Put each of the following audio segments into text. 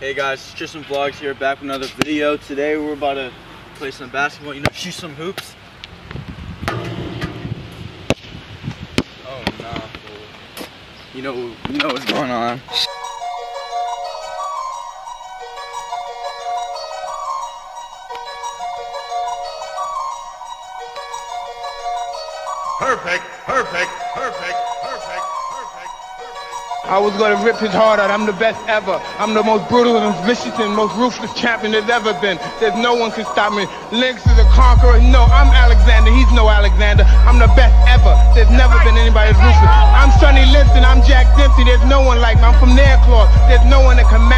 Hey guys, Tristan Vlogs here, back with another video. Today we're about to play some basketball, you know, shoot some hoops. Oh nah. You know, you know what's going on. Perfect, perfect, perfect, perfect. I was gonna rip his heart out. I'm the best ever. I'm the most brutal and vicious and most ruthless champion there's ever been. There's no one can stop me. Lynx is a conqueror. No, I'm Alexander. He's no Alexander. I'm the best ever. There's never been anybody as ruthless. I'm Sonny Liston. I'm Jack Dempsey. There's no one like me. I'm from Nairclaw. There's no one that can match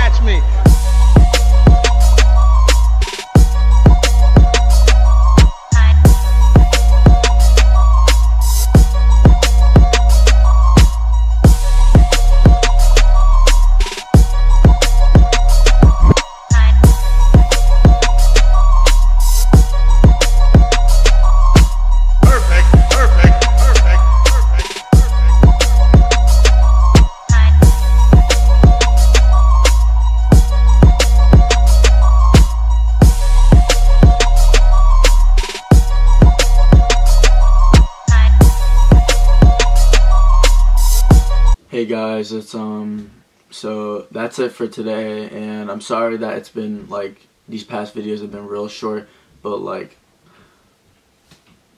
Hey guys, it's um, so that's it for today, and I'm sorry that it's been like these past videos have been real short, but like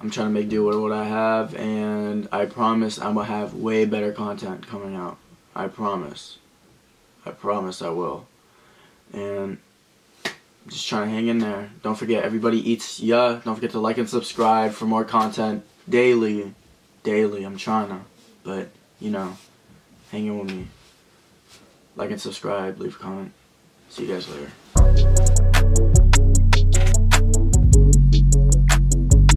I'm trying to make do with what I have, and I promise I'm gonna have way better content coming out. I promise. I promise I will. And just trying to hang in there. Don't forget, everybody eats yeah. Don't forget to like and subscribe for more content daily. Daily, I'm trying to, but you know, hang in with me. Like and subscribe, leave a comment. See you guys later.